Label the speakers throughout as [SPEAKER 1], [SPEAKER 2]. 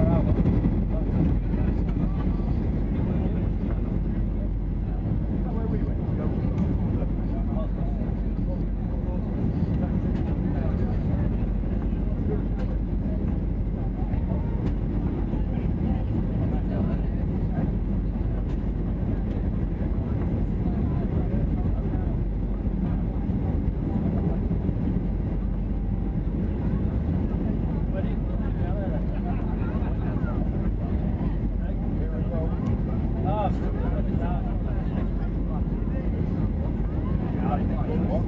[SPEAKER 1] far out.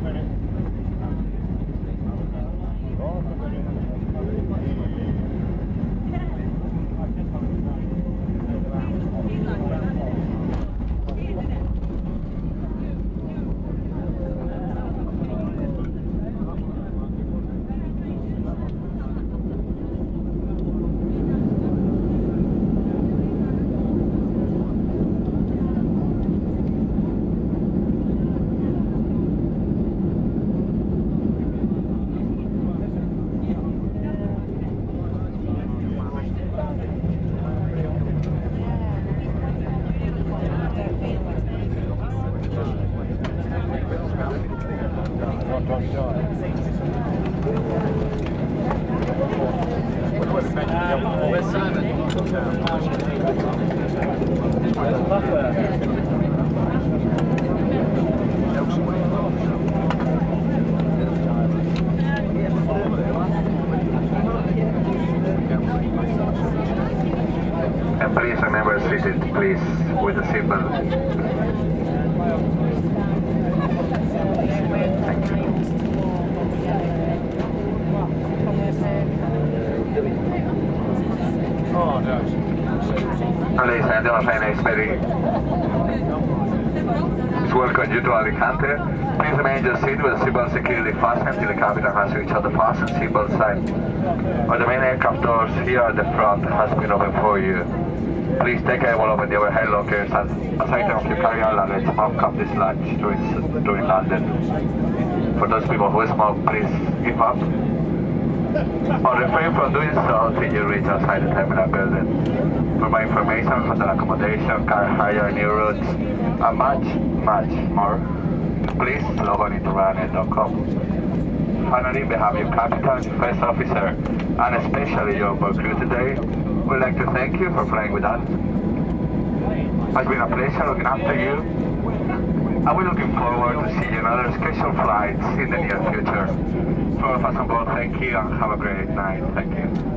[SPEAKER 1] minute. And please remember seated, please, with the seatbelt. Thank you. Name is Perry. Let's to Alicante. Please remain in your seat with seatbelt securely fastened until the captain has reached the fasten seatbelt sign. On the main aircraft doors here at the front has been opened for you. Please take care of while open the overhead lockers and as item of your carry-on luggage, mount up this latch during, during landing. For those people who smoke, please give up or refrain from doing so until you reach outside the terminal building. For more information, hotel accommodation, car hire, new routes, and much, much more, please log on into Ryanair.com. Finally, we have your captain, first officer, and especially your crew today, we'd like to thank you for flying with us. It's been a pleasure looking after you, and we're looking forward to see you in other scheduled flights in the near future for us on board. Thank you and have a great night. Thank you.